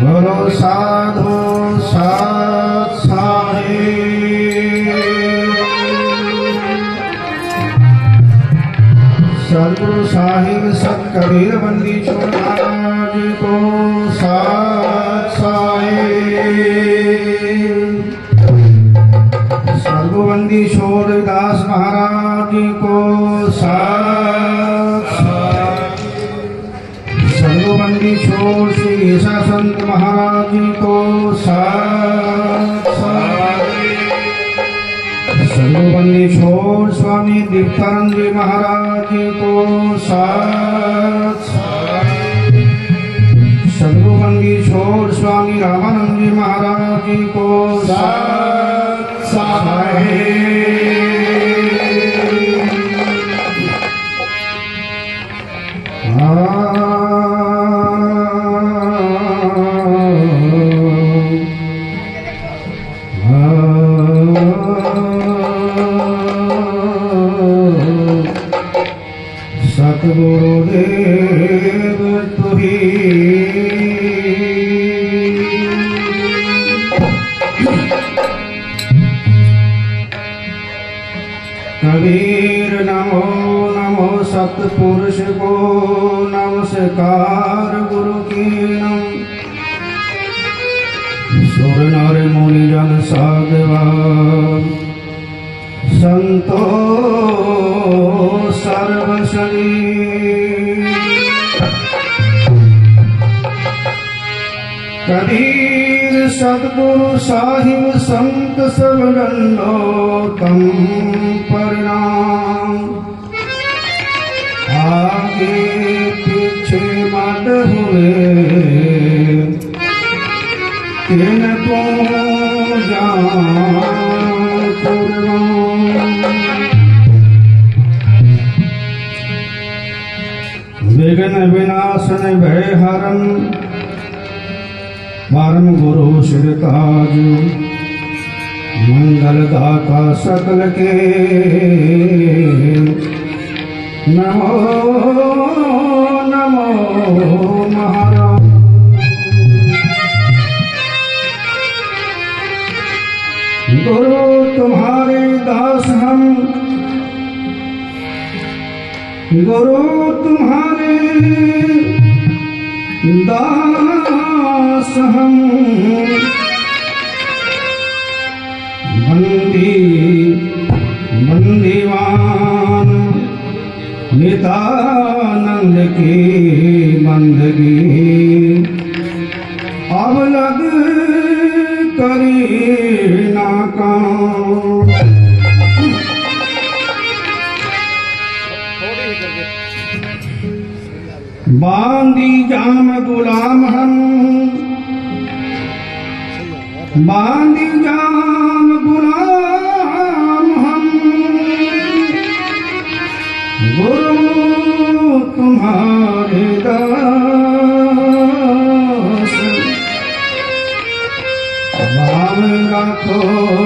बोलो साधु सदगुरु साहिब सत कबीर बंदी छोड़ को छोड़ दास महाराज को साहेब छोड़ संत महाराज को साहेब छोड़ स्वामी दीप्तानंद जी महाराज को सर्वबंदी छोड़ स्वामी रामानंद जी महाराज को साथ सतगुरुदेव तुही कबीर नमो नमो सतपुरुष को नमस्कार गुरु की नम। सुर नर मुनि जन साधवा। संतो सर्वसनी कबीर सदगुरु साहिब संत दंडोतम परिणाम। आगे पीछे मत हुए। किन को जान विघ्न विनाशन भय हरम परम गुरु श्रीताज मंगल दाता सकल के। नमो नमो महाराज। गुरु तुम्हारे दास हम। गुरु तुम्हारे दास हम बंदी बंदीवान नितानंद की। जाम गुलाम हम बांदी जाम गुलाम हम गुरु तुम्हारे दास। भाव रखो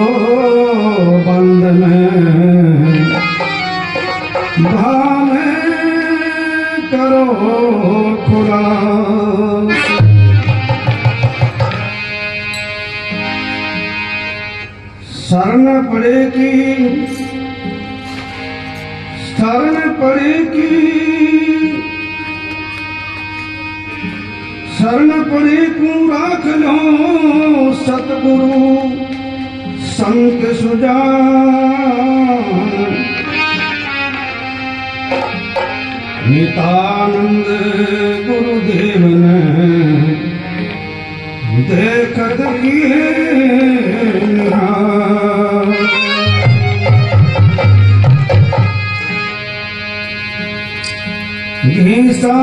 घीसा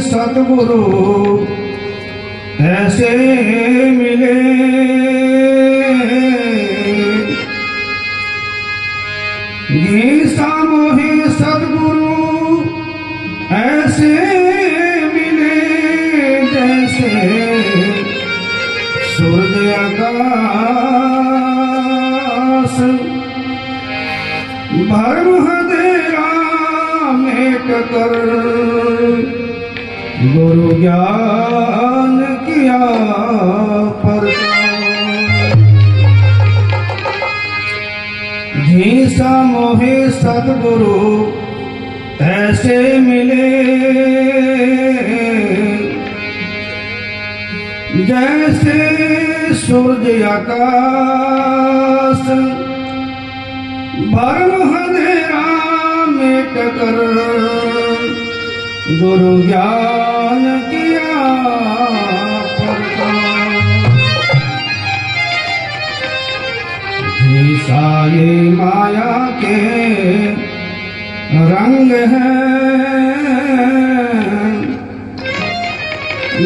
सतगुरु ऐसे मिले। घीसा मोहे सतगुरु ऐसे मिले जैसे सूर्य आकाश। भरम कर गुरु ज्ञान किया पर। घीसा मोहे सदगुरु, ऐसे मिले। जैसे सूर्य आकाश, भरम हदेरा मिट कर। गुरु ज्ञान किया साये माया के रंग है।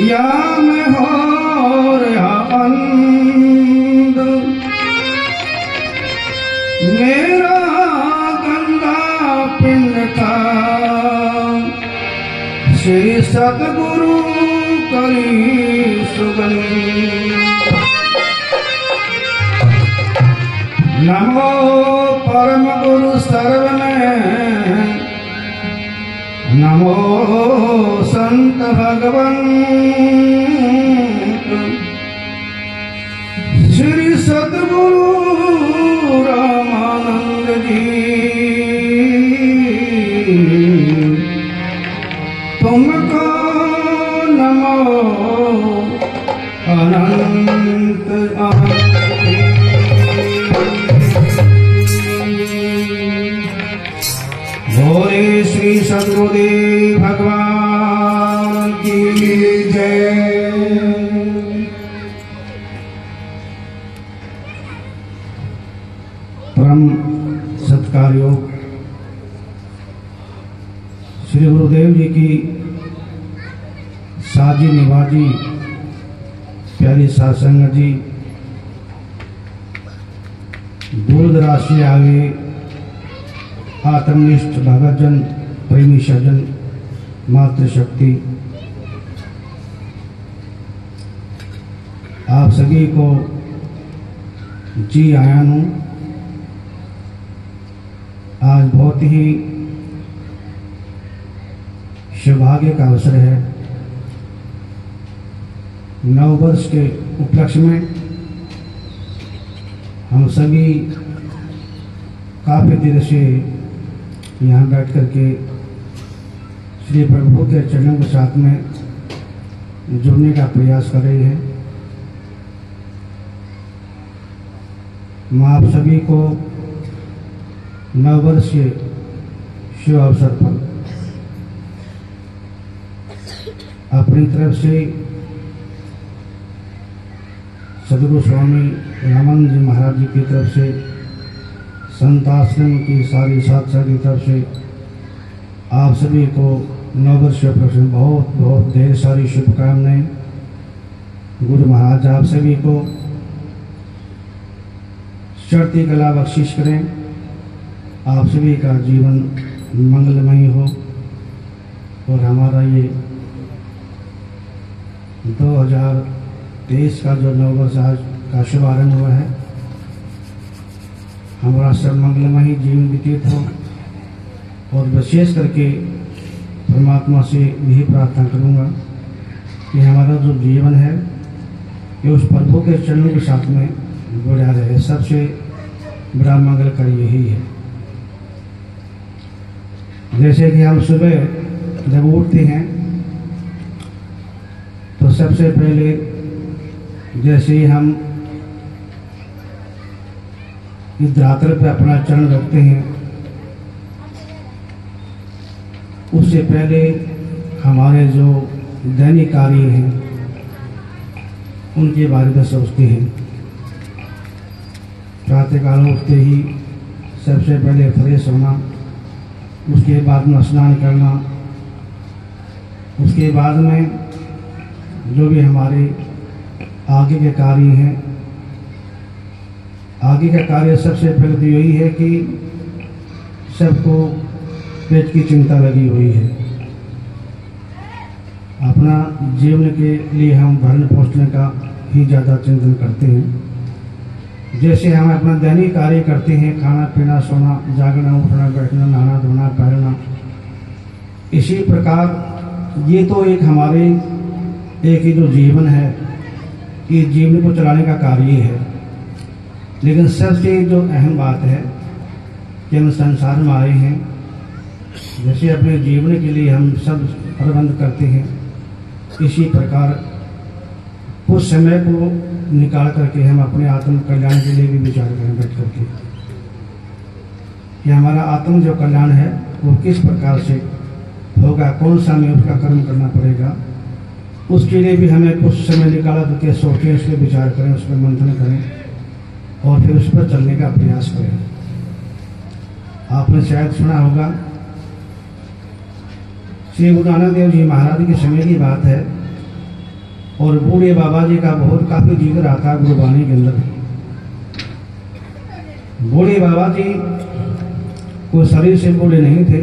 या मैं हो अंध मेरा श्री सतगुरु करी सुगंध नमो परम गुरु सर्व नमो संत भगवन। श्री सतगुरु रामानंद जी अनंत श्री सदगुरुदेव भगवान मातृशक्ति। आप सभी को जी आया हूँ। आज बहुत ही सौभाग्य का अवसर है। नव वर्ष के उपलक्ष्य में हम सभी काफ़ी देर से यहाँ बैठ करके श्री प्रभु के चरणों के साथ में जुड़ने का प्रयास कर रही है। मैं आप सभी को नववर्ष के शुभ अवसर पर अपनी तरफ़ से सदगुरु स्वामी रामानंद जी महाराज जी की तरफ़ से, संत आश्रम की सारी साधसा की तरफ़ से आप सभी को नववर्ष प्रश्न बहुत बहुत ढेर सारी शुभकामनाएँ गुरु महाराज, आप सभी को चढ़ती कला बख्शिश करें। आप सभी का जीवन मंगलमय हो। और हमारा ये 2023 का जो नववर्ष आज का शुभारंभ हुआ है, हमारा सब मंगलमय जीवन व्यतीत हो। और विशेष करके परमात्मा से यही प्रार्थना करूँगा कि हमारा जो जीवन है, ये उस प्रभु के चरणों के साथ में जुड़ा रहे। सबसे बड़ा मंगल कर यही है। जैसे कि हम सुबह जब उठते हैं तो सबसे पहले जैसे ही हम इस धरातल पर अपना चरण रखते हैं उससे पहले हमारे जो दैनिक कार्य हैं, उनके बारे में सोचते हैं। प्रातःकाल उठते ही सबसे पहले फ्रेश होना, उसके बाद में स्नान करना, उसके बाद में जो भी हमारे आगे के कार्य हैं, आगे का कार्य सबसे पहले तो यही है कि सबको पेट की चिंता लगी हुई है। अपना जीवन के लिए हम भरण पोषण का ही ज़्यादा चिंतन करते हैं। जैसे हम अपना दैनिक कार्य करते हैं, खाना पीना, सोना, जागना, उठना, बैठना, नहाना, धोना, पहनना, इसी प्रकार ये तो एक हमारे एक ही जो जीवन है, ये जीवन को चलाने का कार्य है। लेकिन सबसे जो अहम बात है कि हम संसार में आए हैं जैसे अपने जीवन के लिए हम सब प्रबंध करते हैं, इसी प्रकार उस समय को निकाल करके हम अपने आत्म कल्याण के लिए भी विचार करें बैठ करके कि हमारा आत्म जो कल्याण है, वो किस प्रकार से होगा कौन सा हमें उसका कर्म करना पड़ेगा, उसके लिए भी हमें कुछ समय निकाला करके सोचें उस पर विचार करें उस पर मंथन करें, और फिर उस पर चलने का प्रयास करें। आपने शायद सुना होगा श्री गुरु नानक देव जी महाराज के समय की बात है और बूढ़े बाबा जी का बहुत काफ़ी ज़िक्र आता है गुरबानी के अंदर। बूढ़े बाबा जी को शरीर से बूढ़े नहीं थे।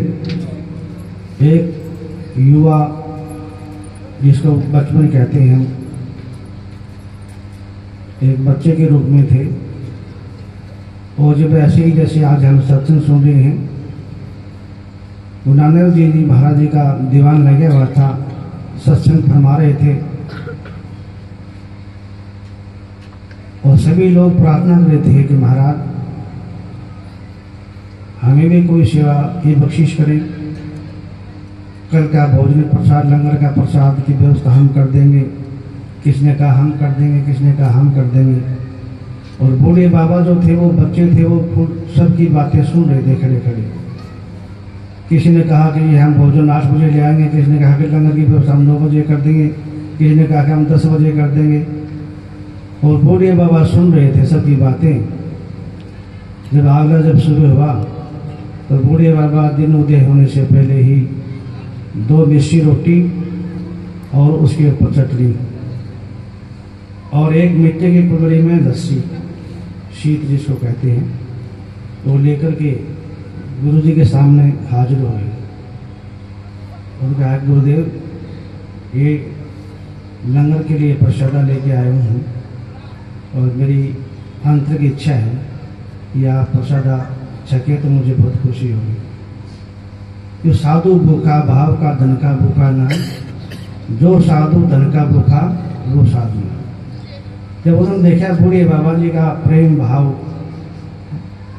एक युवा, जिसको बचपन कहते हैं हम एक बच्चे के रूप में थे। और जब ऐसे ही जैसे आज हम सत्संग सुन रहे हैं गुरु नानक जी जी महाराज जी का दीवान लगे हुआ था। सत्संग फरमा रहे थे। और सभी लोग प्रार्थना कर रहे थे कि महाराज, हमें भी कोई सेवा की बख्शिश करें। कल का भोजन प्रसाद, लंगर का प्रसाद की व्यवस्था हम कर देंगे। किसने कहा हम कर देंगे, किसने कहा हम कर देंगे। और बूढ़े बाबा जो थे, वो बच्चे थे, वो सबकी बातें सुन रहे थे खड़े खड़े किसी ने कहा कि ये हम भोजन आठ बजे ले आएँगे, किसी ने कहा कि लंगर की व्यवस्था हम नौ बजे कर देंगे, किसी ने कहा कि हम दस बजे कर देंगे। और बूढ़े बाबा, सुन रहे थे सबकी बातें। जब आगरा जब शुरू हुआ तो बूढ़े बाबा, दिन उदय होने से पहले ही दो मिस्सी रोटी और उसके ऊपर चटनी और एक मिट्टी की टुकड़ी में लस्सी। शीत जिसको कहते हैं, वो तो लेकर के गुरु जी के सामने हाजिर हो। गए उन्होंने कहा गुरुदेव, ये लंगर के लिए प्रसादा लेके आया हूँ और मेरी आंतरिक इच्छा है कि आप प्रसादा छके तो मुझे बहुत खुशी होगी। जो साधु भूखा, भाव का, धन का भूखा ना जो साधु, धन का भूखा, वो साधु जब उन्होंने देखा, बूढ़े बाबा जी का प्रेम भाव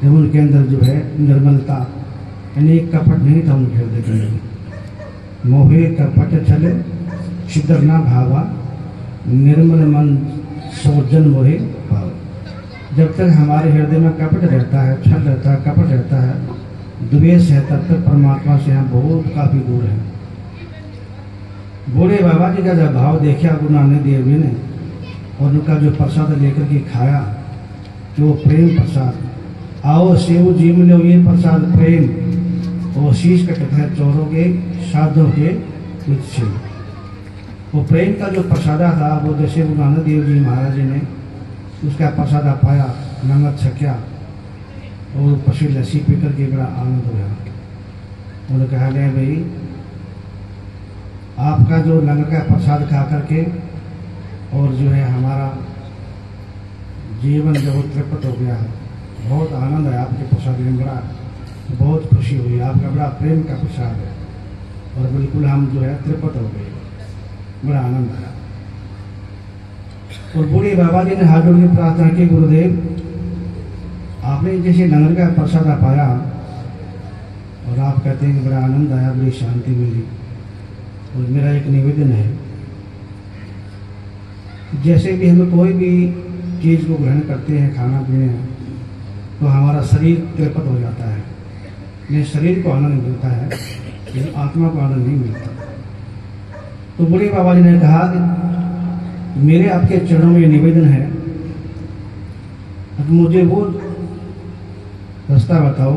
जब उनके अंदर जो है निर्मलता यानी कपट नहीं था उनके हृदय के अंदर। मोहे कपट छल छिद्रना भावा, निर्मल मन सोजन मोहे भाव जब तक हमारे हृदय में कपट रहता है, छल रहता है, कपट रहता है, द्वेष है, तब तक परमात्मा से हम बहुत काफ़ी दूर हैं। बूढ़े बाबा जी का जब भाव देखा, गुरु नानक देव जी ने, और उनका जो प्रसाद लेकर के खाया, जो प्रेम प्रसाद आओ शिव जी मिलो ये प्रसाद प्रेम और शीश कटक है चोरों के साधों के कुछ वो प्रेम का जो प्रसादा था, वो जैसे गुरु नानक देव जी महाराज जी ने, उसका प्रसादा पाया नमक छक्या, और पशु लस्सी पी करके बड़ा आनंद हुआ। उन्होंने कहा गया भाई, आपका जो लंगर का प्रसाद खा करके और जो है हमारा जीवन जो तृप्त हो गया है। बहुत आनंद है आपके प्रसाद में, बड़ा बहुत खुशी हुई। आपका बड़ा प्रेम का प्रसाद है। और बिल्कुल हम जो है तृप्त हो गए। बड़ा आनंद आया और बूढ़े बाबा जी ने हाथ जोड़ के प्रार्थना की, गुरुदेव, आपने जैसे लंगर का प्रसाद पाया और आप कहते हैं कि बड़ा आनंद आया, बड़ी शांति मिली। और मेरा एक निवेदन है जैसे भी हम कोई भी चीज़ को ग्रहण करते हैं, खाना पीने तो हमारा शरीर तृपत हो जाता है। ये शरीर को आनंद मिलता है लेकिन आत्मा को आनंद नहीं मिलता। तो बूढ़े बाबा जी ने कहा कि मेरे आपके चरणों में निवेदन है मुझे वो रास्ता बताओ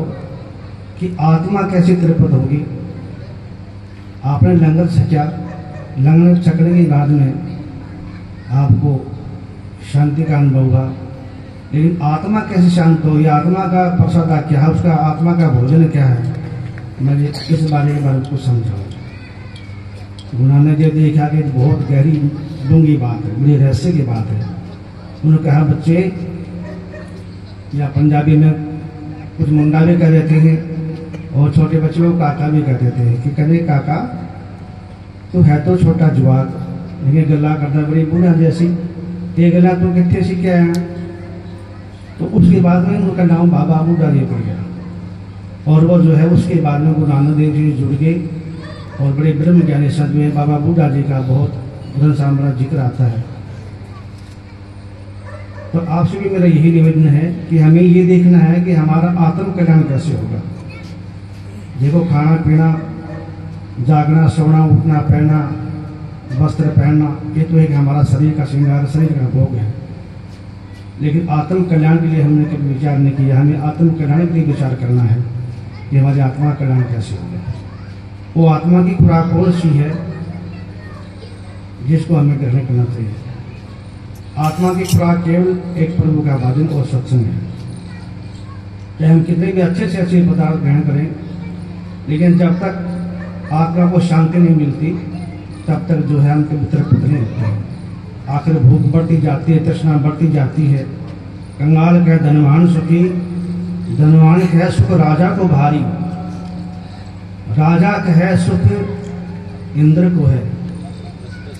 कि आत्मा कैसे तृपत होगी। आपने लंगर छका लंगर छकने के बाद में, आपको शांति का अनुभव हुआ लेकिन आत्मा कैसे शांत हो? या आत्मा का प्रसाद क्या है? उसका आत्मा का भोजन क्या है? मैं इस बारे में बारे को समझाऊँ। गुरु नानक देव देखा कि बहुत गहरी डूँगी बात है, बड़ी रहस्य की बात है। उन्होंने कहा, बच्चे या पंजाबी में कुछ मुंडा भी कह देते हैं और छोटे बच्चे को काका भी कह देते हैं कि कहने काका, तू है तो छोटा जवाक लेकिन गला करता बड़ी बूढ़ा जैसी। ये गला तू कितने सीख आया तो उसके बाद में उनका नाम बाबा जी पड़ गया। और वो जो है, उसके बाद में गुरु नानक देव जी जुड़ गए और बड़े ब्रह्म ज्ञानी संत में बाबा बूढ़ा जी का बहुत ग्रंथ साम्राज्य ज़िक्र आता है। तो आपसे भी मेरा यही निवेदन है कि हमें ये देखना है कि हमारा आत्म कल्याण कैसे होगा। देखो, खाना पीना, जागना, सोना, उठना, पहनना, वस्त्र पहनना, ये तो एक हमारा शरीर का श्रृंगार, शरीर का भोग है। लेकिन आत्म कल्याण के लिए हमने कभी विचार नहीं किया। हमें आत्म कल्याण के लिए विचार करना है कि हमारी आत्मा कल्याण कैसे होगा वो आत्मा की खुराक कौन सी है जिसको हमें ग्रहण करना चाहिए? आत्मा की खुराक केवल एक प्रभु का भजन और सत्संग है। चाहे हम कितने भी अच्छे से अच्छे पदार्थ ग्रहण करें, लेकिन जब तक आत्मा को शांति नहीं मिलती, तब तक जो है हम कभी तरफ़ नहीं होते हैं। आखिर भूख बढ़ती जाती है, तृष्णा बढ़ती जाती है। कंगाल कह, धनवान सुखी, धनवान कह, सुख राजा को भारी। राजा कह, सुख इंद्र को है।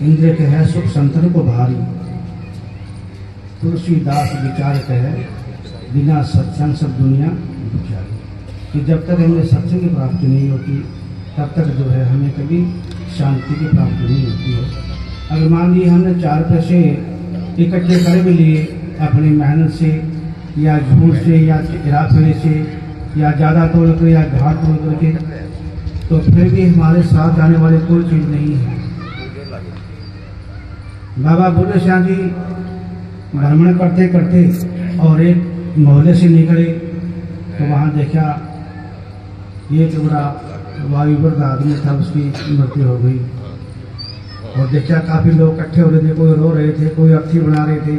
इंद्र कह, सुख संतन को भारी। तुलसीदास विचार कहे, बिना सत्संग सब दुनिया विचारी कि जब तक हमें सत्संग की प्राप्ति नहीं होती, तब तक जो है हमें कभी शांति की प्राप्ति नहीं होती है। अगर जी हमने चार पैसे इकट्ठे कर भी लिए अपनी मेहनत से, या झूठ से, या हेराफेरी से, या ज़्यादा तोड़ कर या घाट तोड़ करके तो फिर भी हमारे साथ आने वाली कोई चीज़ नहीं है। बाबा बुल्ले शाह जी भ्रमण करते करते और एक मोहल्ले से निकले तो वहाँ देखा, ये तो बड़ा वायुवर्ग आदमी था, उसकी मृत्यु हो गई। और देखा काफ़ी लोग इकट्ठे हो रहे थे, कोई रो रहे थे, कोई अर्थी बना रहे थे।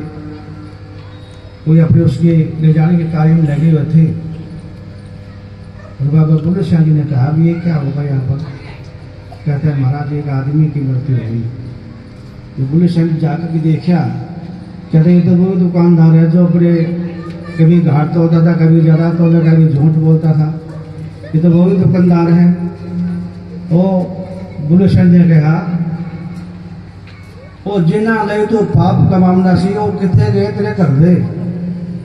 कोई अपने उसके ले जाने के कार्य में लगे हुए थे। और बाबा बुल्ले शाह जी ने कहा भी ये क्या होगा यहाँ पर? कहते हैं, महाराज, एक आदमी की मृत्यु हो गई तो बुल्ले शाह जी जाकर के देखा कहते ये तो वो दुकानदार है, जो बड़े कभी घाट तोड़ता था, कभी ज़्यादा तोड़ता कभी झूठ बोलता था। ये तो वो भी दुकानदार है। वो बुल्ले शाह ने कहा और जिन्हें लय तो पाप कमामना सी और कितने गए तेरे कर दे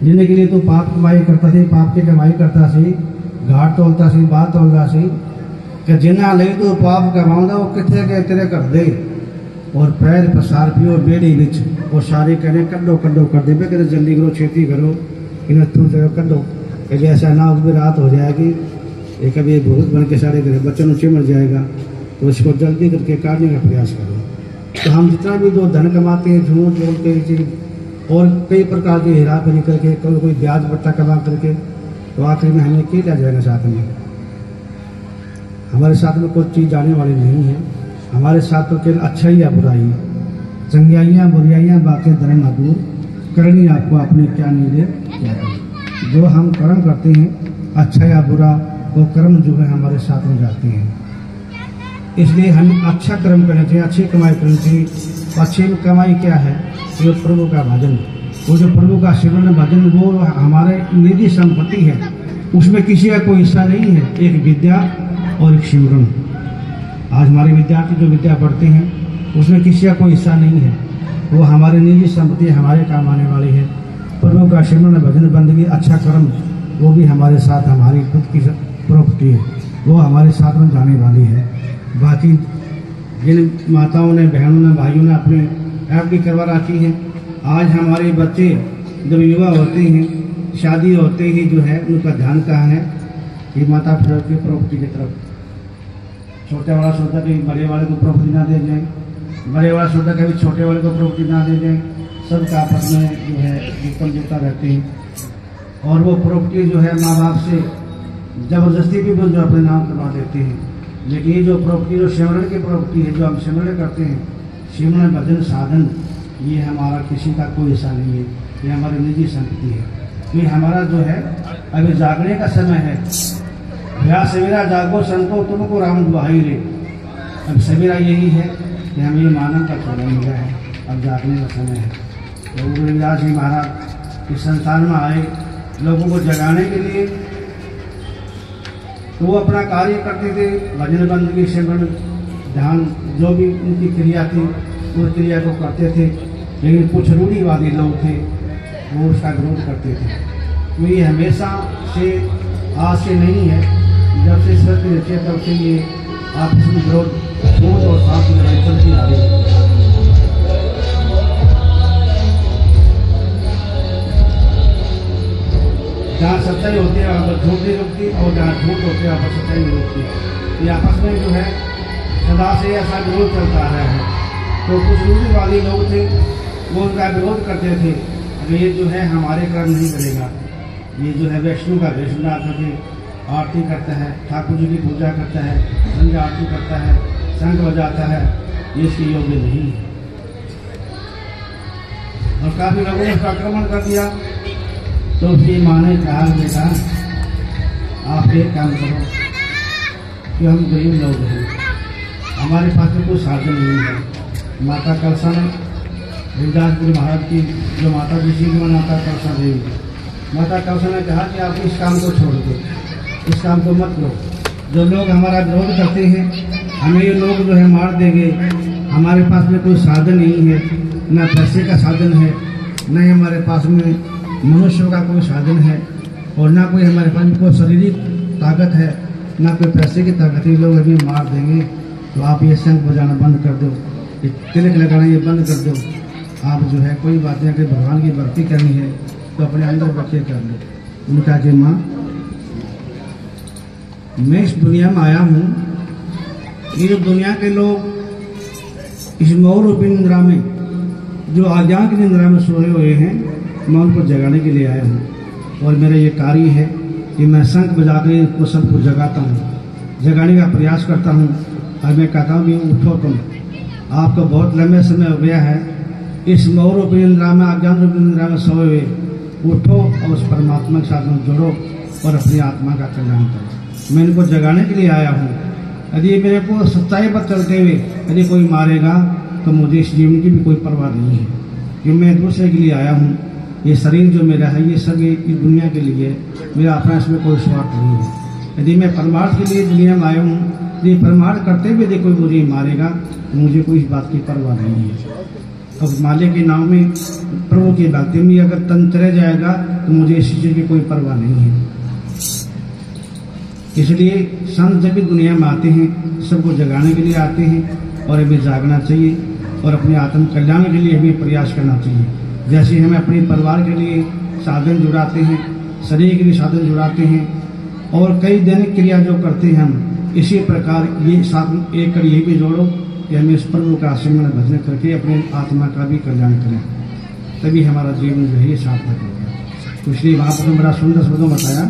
जिन्हें के लिए तो पाप कमाई करता सी पाप की कमाई करता सी घाट तोलता सी बात तोलता सी जिन्हें तू तो पाप कमा वो कितने गए तेरे कर दे और पैर पसार पियो बेड़ी बिच और सारे कहने कड्डो कड्डो कर दे बे कहते जल्दी करो छेती करो इन्हें तुम जगह कड्डो कभी ऐसा ना उसमें रात हो जाएगी ये कभी भूत बन के सारे घर बच्चों चिमट जाएगा तो इसको जल्दी करके काटने का प्रयास करो तो हम जितना भी जो धन कमाते हैं, झूठ बोलते हैं और कई प्रकार की हेरा फेरी करके कभी कोई ब्याज बट्टा कमा करके तो आखिर में हमें क्या जाएगा साथ में? हमारे साथ में कोई चीज़ जाने वाली नहीं है। हमारे साथ तो केवल अच्छाई या बुरा बुराई चंगियाइयाँ बुराइयाँ, बातें धर्म दूर करनी आपको अपने क्या नीले क्या जो हम कर्म करते हैं अच्छा या बुरा, वो कर्म जो है हमारे साथ में जाते हैं। इसलिए हम अच्छा कर्म करना चाहिए अच्छी कमाई करनी चाहिए अच्छी कमाई क्या है? वो प्रभु का भजन। वो जो प्रभु का शिवन भजन, वो हमारे निजी संपत्ति है। उसमें किसी का कोई हिस्सा नहीं है। एक विद्या और एक शिवरण आज हमारे विद्यार्थी जो विद्या पढ़ते हैं, उसमें किसी का कोई हिस्सा नहीं है। वो हमारे निजी संपत्ति, हमारे काम आने वाली है। प्रभु का शिवन भजन, बंदगी अच्छा कर्म, वो भी हमारे साथ, हमारी खुद की प्रॉपर्टी है। वो हमारे साथ में जाने वाली है। बाकी जिन माताओं ने, बहनों ने, भाइयों ने अपने ऐप की करवा रखी है। आज हमारे बच्चे जब युवा होते हैं, शादी होते ही जो है, उनका ध्यान कहाँ है? कि माता पिता की प्रॉपर्टी की तरफ़। छोटे वाला सोचता कि बड़े वाले को प्रॉपर्टी ना दे जाए बड़े वाला सोचता कभी छोटे वाले को प्रॉपर्टी ना दे जाए सबका आपस में जो है विकल जुटा रहते हैं। और वो प्रॉपर्टी जो है, माँ बाप से ज़बरदस्ती भी जो अपने नाम करवा देते हैं। लेकिन ये जो प्रवृत्ति जो सिमरण की प्रवृत्ति है, जो हम सिमरण करते हैं सिमरण भजन साधन, ये हमारा किसी का कोई हिस्सा नहीं है। ये हमारी निजी संपत्ति है। ये हमारा जो है, अभी जागने का समय है। भया सवेरा जागो संतो, तुमको राम दुहाई रे। अब सवेरा यही है कि हमें ये मानव का छोड़ा मिला है। अब जागने का समय है। गुरु रविदास जी महाराज इस संसार में आए, लोगों को जगाने के लिए वो अपना कार्य करते थे भजन बंदगी सिमरण ध्यान, जो भी उनकी क्रिया थी, उस क्रिया को करते थे। लेकिन कुछ रूढ़ीवादी लोग थे, वो उसका विरोध करते थे। तो ये हमेशा से, आज से नहीं है, जब से सत्य रचे तब से ये आपस विरोध और साथ में चलती आ रही है। सच्चाई होती है वहाँ पर झूठ नहीं रुकती और जहाँ झूठ होते हैं वहाँ पर सच्चाई नहीं रुकती। ये आपस में जो है, सदा से ऐसा विरोध चलता रहा है। तो कुछ रूढ़ीवादी लोग थे, वो उनका विरोध करते थे अगर ये जो है हमारे कर्म नहीं करेगा ये जो है वैष्णु का बना करके आरती करता है, ठाकुर जी की पूजा करता है संध्या आरती करता है शंख बजाता है, ये इसके योग्य नहीं है। और काफ़ी लोगों ने उसका आक्रमण कर दिया। तो उसकी माँ ने कहा बेटा आप एक काम करो कि हम गरीब लोग हैं। हमारे पास में कोई साधन नहीं है। माता कलसा ने हरिदासपुर महाराज की जो माता जी की माता कलसा देवी। माता कलसा ने कहा कि आप इस काम को छोड़ दो। इस काम को मत लो जो लोग हमारा विरोध करते हैं, हमें ये लोग जो है मार देंगे। हमारे पास में कोई साधन नहीं है। न पैसे का साधन है, न ही हमारे पास में मनुष्यों का कोई साधन है और ना कोई हमारे पास कोई शारीरिक ताकत है, ना कोई पैसे की ताकत ये लोग अभी मार देंगे। तो आप ये शंख बजाना बंद कर दो, ये तिलक लगाना ये बंद कर दो। आप जो है, कोई बात नहीं, अगर भगवान की भक्ति करनी है तो अपने अंदर बच्चे कर लो। उनका कि माँ, मैं इस दुनिया में आया हूँ, ये जो दुनिया के लोग इस मौर निंद्रा में, जो आज्ञा की निंद्रा में सोए हुए हैं मैं उनको जगाने के लिए आया हूँ। और मेरा ये कार्य है कि मैं शंख बजा कर इनको सबको जगाता हूँ। जगाने का प्रयास करता हूँ। और मैं कहता हूँ कि उठो तुम। आपको बहुत लंबे समय हो गया है। इस मौर रूपी में अज्ञान रूपी में सोए हुए। उठो और उस परमात्मा के साथ में जुड़ो और अपनी आत्मा का कल्याण करो। मैं इनको जगाने के लिए आया हूँ। यदि मेरे को सच्चाई पर चलते हुए यदि कोई मारेगा तो मुझे इस जीवन की भी कोई परवाह नहीं है। कि मैं दूसरे के लिए आया हूँ। ये शरीर जो मेरा है, ये सब ये इस दुनिया के लिए, मेरा अपना इसमें कोई स्वार्थ नहीं है। यदि मैं परमार्थ के लिए दुनिया में आया हूँ, यदि परमार्थ करते हुए यदि कोई मुझे मारेगा तो मुझे कोई इस बात की परवाह नहीं है। अब माले के नाम में, प्रभु की भक्ति में अगर तन चले जाएगा तो मुझे इस चीज़ की कोई परवाह नहीं है। इसलिए संत जब भी दुनिया में आते हैं, सबको जगाने के लिए आते हैं, और अभी जागना चाहिए, और अपने आत्म कल्याण के लिए भी प्रयास करना चाहिए। जैसे हमें अपने परिवार के लिए साधन जुड़ाते हैं, शरीर के लिए साधन जुड़ाते हैं और कई दैनिक क्रिया जो करते हैं हम, इसी प्रकार ये साधन एक कर ये भी जोड़ो कि हमें इस प्रभु का आश्रमण भजन करके अपने आत्मा का भी कल्याण करें। तभी हमारा जीवन जो है ये सार्थक होगा। तो इसलिए वहाँ पर बड़ा सुंदर शब्दों बताया